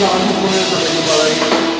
Vamos a poner para